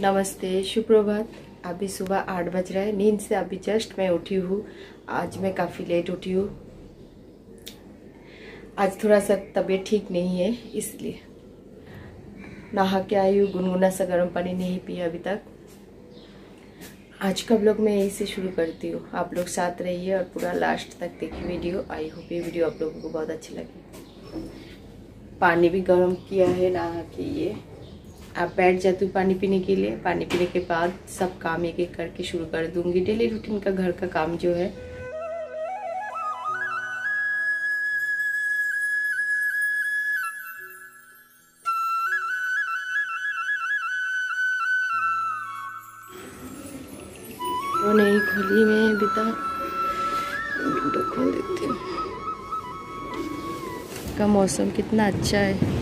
नमस्ते, सुप्रभात। अभी सुबह आठ बज रहा है। नींद से अभी जस्ट मैं उठी हूँ। आज मैं काफ़ी लेट उठी हूँ। आज थोड़ा सा तबीयत ठीक नहीं है, इसलिए। नहा के आई हूँ, गुनगुना सा गर्म पानी नहीं पिया अभी तक। आज का ब्लॉग मैं यहीं से शुरू करती हूँ। आप लोग साथ रहिए और पूरा लास्ट तक देखिए वीडियो आई होप ये वीडियो आप लोगों को बहुत अच्छी लगे। पानी भी गर्म किया है, नहा के ये। आप बैठ जाती हूँ पानी पीने के लिए। पानी पीने के बाद सब काम एक एक करके शुरू कर दूँगी। डेली रूटीन का घर का काम जो है। वो नहीं खोली मैं तक। विंडो खोल देती हूँ। का मौसम कितना अच्छा है।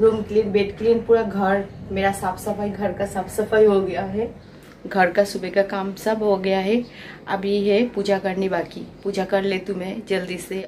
रूम क्लीन, बेड क्लीन, पूरा घर मेरा साफ़ सफ़ाई घर का साफ़ सफ़ाई हो गया है। घर का सुबह का काम सब हो गया है। अभी है पूजा करनी बाकी। पूजा कर ले तुम्हें जल्दी से।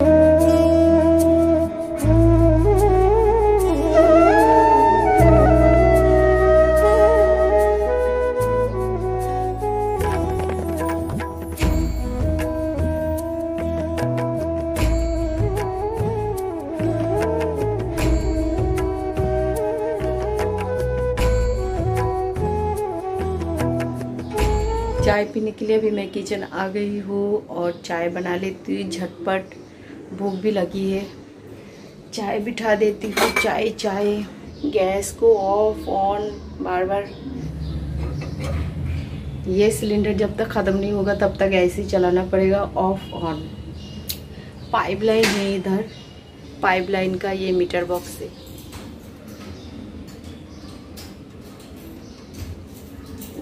चाय पीने के लिए अभी मैं किचन आ गई हूँ और चाय बना लेती हूँ, झटपट। भूख भी लगी है। चाय बिठा देती हूँ, चाय चाय। गैस को ऑफ़ ऑन बार बार ये सिलेंडर जब तक ख़त्म नहीं होगा, तब तक ऐसे ही चलाना पड़ेगा ऑफ़ ऑन पाइपलाइन है इधर। पाइपलाइन का ये मीटर बॉक्स है।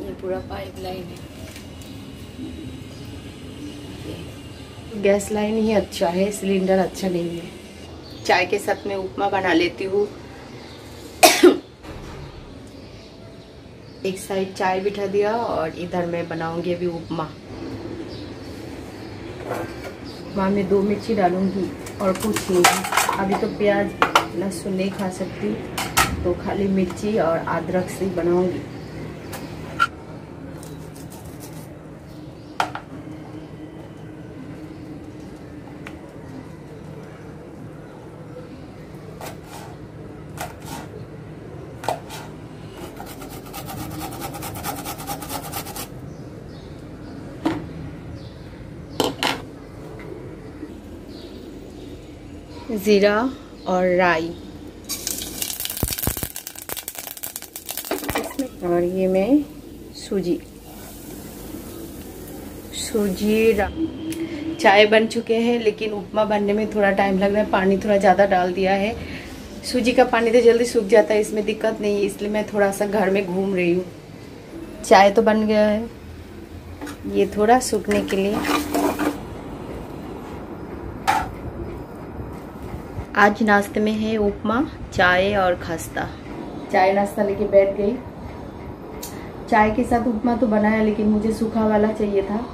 ये पूरा पाइपलाइन है। गैस लाइन ही अच्छा है सिलेंडर अच्छा नहीं है। चाय के साथ में उपमा बना लेती हूँ। एक साइड चाय बिठा दिया और इधर मैं बनाऊँगी अभी उपमा। उपमा में दो मिर्ची डालूँगी और कुछ नहीं। अभी तो प्याज लहसुन नहीं खा सकती तो खाली मिर्ची और अदरक से बनाऊँगी। ज़ीरा और राई। और ये मैं सूजी। सूजी चाय बन चुके हैं, लेकिन उपमा बनने में थोड़ा टाइम लग रहा है। पानी थोड़ा ज़्यादा डाल दिया है। सूजी का पानी तो जल्दी सूख जाता है, इसमें दिक्कत नहीं है, इसलिए मैं थोड़ा सा घर में घूम रही हूँ। चाय तो बन गया है। ये थोड़ा सूखने के लिए। आज नाश्ते में है उपमा, चाय और खस्ता। चाय नाश्ता लेके बैठ गई। चाय के साथ उपमा तो बनाया, लेकिन मुझे सूखा वाला चाहिए था।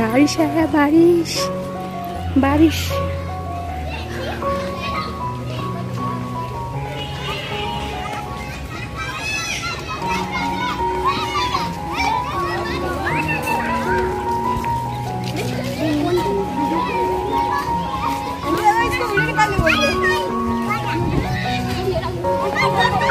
बारिश है बारिश बारिश बना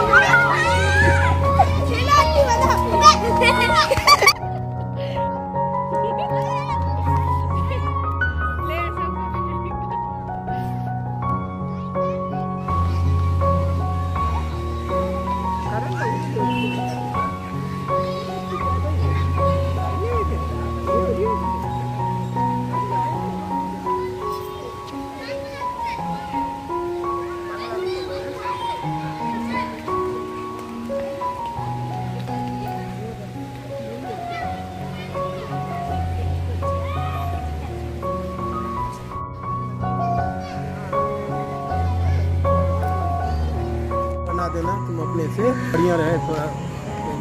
से बढ़िया रहे थोड़ा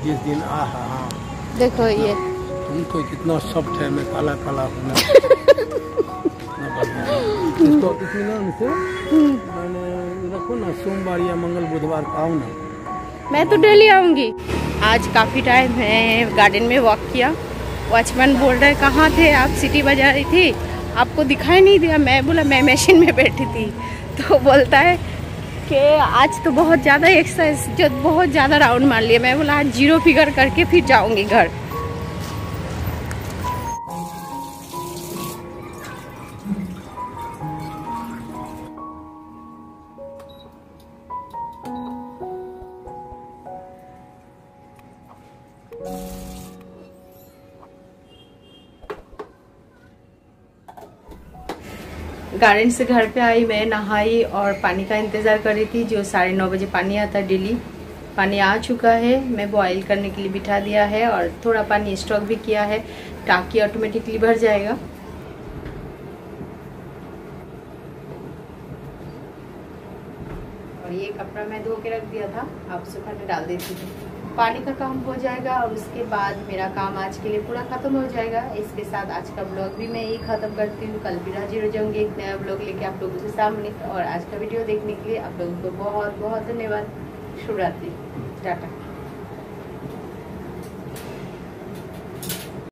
जिस दिन आ हा देखो ये। तुम तो कितना सॉफ्ट है मैं काला काला हूँ। इसको इसी नाम से मैंने रखो ना सोमवार या मंगल बुधवार का आओ ना। मैं तो डेली आऊँगी। आज काफ़ी टाइम है गार्डन में वॉक किया। वॉचमैन बोल रहे कहाँ थे आप? सिटी बजा रही थी। आपको दिखाई नहीं दिया? मैं बोला मैं मशीन में बैठी थी। तो बोलता है कि आज तो बहुत ज़्यादा एक्सरसाइज बहुत ज़्यादा राउंड मार लिया मैं बोला, आज ज़ीरो फिगर करके फिर जाऊँगी घर। गार्डन से घर पे आई, मैं नहाई और पानी का इंतज़ार कर रही थी, जो साढ़े नौ बजे पानी आता डेली। पानी आ चुका है, मैं बॉईल करने के लिए बिठा दिया है और थोड़ा पानी स्टॉक भी किया है, टाँकी ऑटोमेटिकली भर जाएगा। और ये कपड़ा मैं धो के रख दिया था अब सुखाने डाल देती थी पानी का काम हो जाएगा और उसके बाद मेरा काम आज के लिए पूरा खत्म हो जाएगा। इसके साथ आज का ब्लॉग भी मैं यही खत्म करती हूँ। कल भी हाजिर हो जाऊँगी एक नया ब्लॉग लेके आप लोगों के सामने। और आज का वीडियो देखने के लिए आप लोगों को बहुत बहुत धन्यवाद। शुभरात्रि। टाटा।